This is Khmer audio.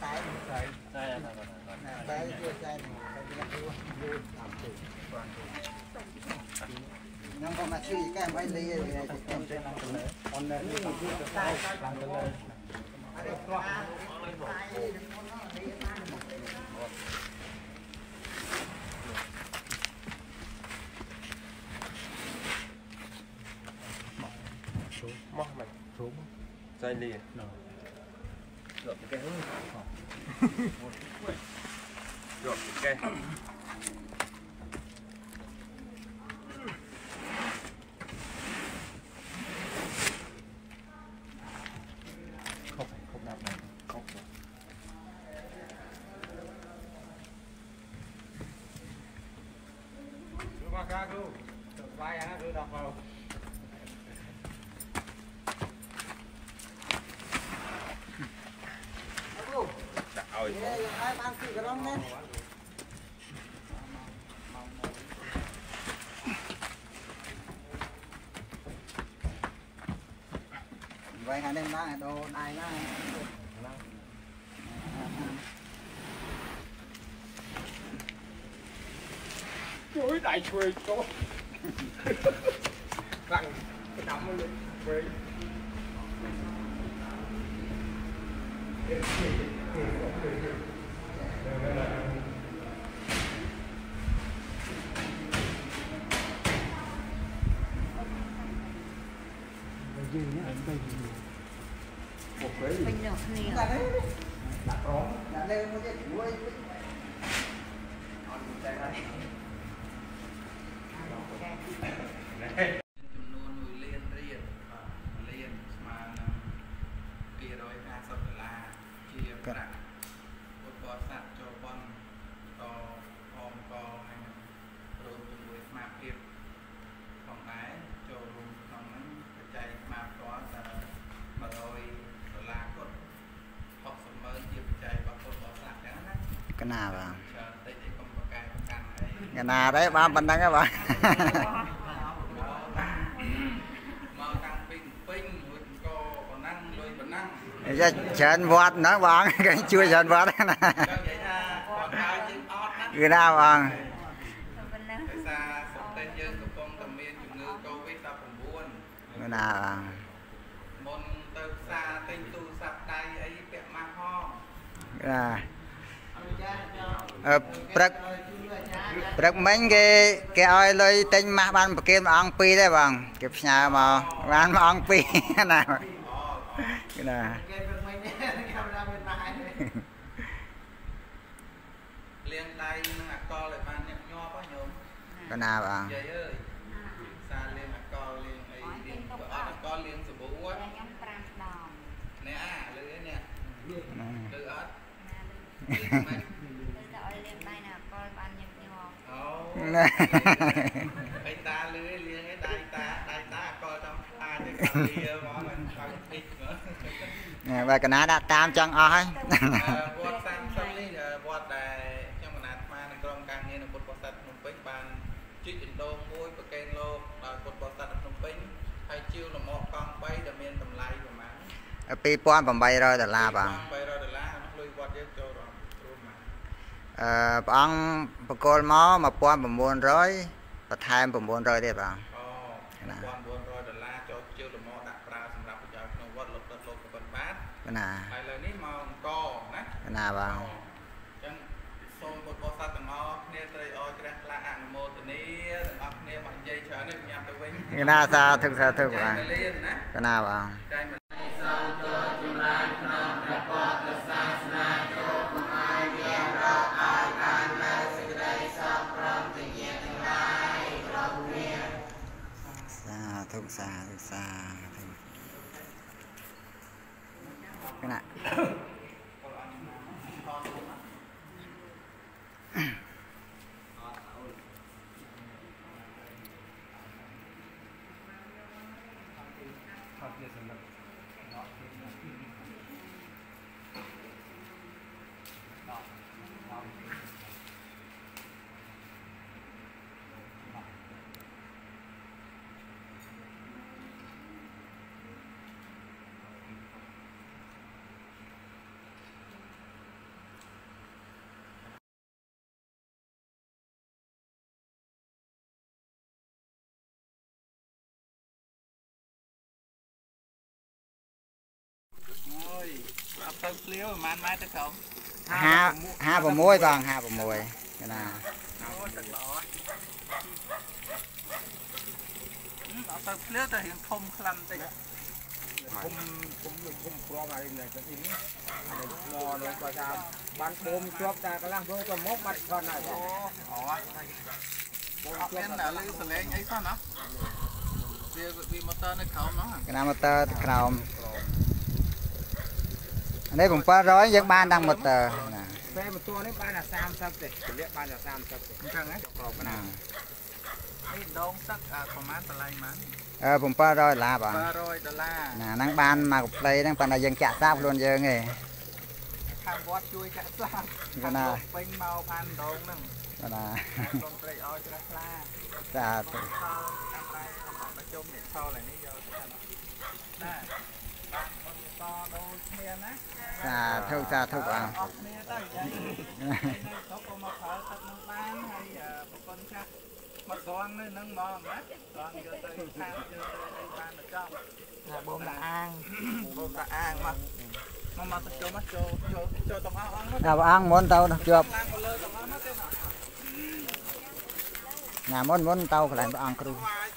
saya saya saya saya saya nhưng mà mà suy cái em phải lấy cái này thì em sẽ làm được còn này thì làm được làm được rồi xuống móc mình xuống dây liền យកែមិនលីទេខ្ញុំចេះឡើងទៅលើអននេះគឺខ្សែ ឲ្យឲ្យបានពីក្រុមណាវៃហើយនេះបានដូរដៃណាជួយដៃជួយទៅខ្លាំងដាំលើវិញ Thank you. នា đặt đấy đặt rón đặt lên một cái đuôi ចំនួន1លានរៀលបាទលានស្មើនឹង250ដុល្លារ ជាប្រាក់ពុទ្ធបរិស័ទចូលបន់តអមកហើយនឹងរួមជាមួយស្មារតីផងដែរចូលរួមក្នុងហ្នឹងបច្ច័យស្មារតីតែ100ដុល្លារគាត់60ម៉ឺនជាបច្ច័យរបស់ពុទ្ធបរិស័ទចឹងណា cái nào vào ច្រើនតិចឯងកុំប្រកែកប្រកាន់អី cái nào đấy ba bên đăng các bạn មកតាំងពីពេញរួចក៏ប៉ុណ្ណឹងលុយប៉ុ ណ្ណឹង cho chén vót nó bạn cái chui chén vót nè ចឹងនិយាយថាគាត់ហើយយើងអត់ណា cái nào bạn ប៉ុណ្ណឹងដោយសារសុខទេសយើងកំពុងតែមានជំងឺ Covid-19 cái nào bạn មុនទៅផ្សារទិញទូរស័ព្ទដៃអីពាក់ម៉ាស់ហង cái nào ờ prek prek mình cái cái oi lôi tinh mà ban bạc kim ông pi đấy bạn kịp nhà mà ban mà ông pi cái nào cái nào លាងដៃនឹងអាកលឲ្យបានញឹកញាប់ហ៎ញោម cái nào bạn យាយអើយសារលាងអាកលលាងអីលាងបើអត់អាកលលាងសាប៊ូហ៎ខ្ញុំ5ដងនេះអាលឺនេះលឺអត់ណាលឺមិនលើតែឲ្យលេងដៃណាកលបានញឹកញាប់អូឯតាលឺឯលៀងឯដៃតាដៃតាកលតាមខ្លាចទៅគ្នាហ្មង មិនខំពេកហ្មង nè và cái nào đã tam chân oi វត្ត30នេះវត្តដែលខ្ញុំកណាត់ស្មាននៅក្រុមការងារនៅពុទ្ធបរិស័ទភ្នំពេញបានជីកដណ្ដងមួយប្រកេនលោកដល់ពុទ្ធបរិស័ទនៅភ្នំពេញហើយជាវលមកកង់3ដែលមានតម្លៃប្រហែល2800ដុល្លារបាទ300ដុល្លារលុយវត្តយើងចូលរួមរួមមកអឺព្រះអង្គបកគលមក1900បន្ថែម900ទៀតបាទ អូ1900ដុល្លារចូលជាវលមកដាក់ប្រើសម្រាប់ប្រយោជន៍ ក្នុងវត្តលោកដុតលោកក៏ប៉ុនបាទណាហើយលើនេះមកអង្គណាណាបាទអញ្ចឹងសូមពុទ្ធបរិស័ទទាំងអស់គ្នាត្រេកអរជ្រះថ្លាអនុមោទនាទាំងអស់គ្នាមកនិយាយច្រើននេះញ៉ាំទៅវិញកណាសាធុសាធុបាទចែកលានណាកណាបាទចែកមកសាធុសាធុសាធុ ក ទៅភ្លាវប្រហែលម៉ែត្រទៅក្រោម5 56បង56ណាអូទឹកល្អអត់ទៅភ្លាវទៅរៀងធំខ្លាំងតិចគុំគុំគុំព្រមឲ្យនេះទៅនេះអានេះងនោះបើថាបានបូមជាប់តែកន្លះទៅមកបាត់ខនហើយអូល្អបូមអត់មានលឺសលេងអីសោះណាវាវាម៉ូទ័រនៅក្រោមហ្នឹងកណាម៉ូទ័រក្រោមអា នេះ700យើងបានដល់ម៉ូទ័រណាពេលមួយតួនេះបានតែ30ទេពលិបានតែ30ទេអញ្ចឹងហ៎ក្រមណាណានេះដងទឹកអាប្រហែលតម្លៃម៉ានអឺ700ដុល្លារបង500ដុល្លារណាហ្នឹងបានមកផ្លៃហ្នឹងប៉ុន្តែយើងចាក់សាបខ្លួនយើងឯងខាងវត្តជួយចាក់ស្លាប់កណាពេញមកបានដងហ្នឹងណាសូមត្រេកអរជ្រះថ្លាសាធុខលតាមតែរបស់ប្រជុំនេះខលឯនេះយកទៅតាមណាតដូចគ្នាណា សាធុសាធុបងអស់គ្នាទៅចានៅទៅក៏មកប្រើទឹកនឹងបានហើយប្រពន្ធចាស់មកស្រាន់នៅនឹងមកណាស្រាន់យកទៅខាងយកទៅអីបានទៅចប់ថាបងតាអាងបងតាអាងមកមកមកទៅចូលមកចូលចូលចូលទាំងអស់អង្គមកដល់ព្រះអង្គមុនទៅជាប់ឡើងមកលើទាំងអស់មកទេណាណាមុនមុនទៅកន្លែងព្រះអង្គគ្រូស្វាយ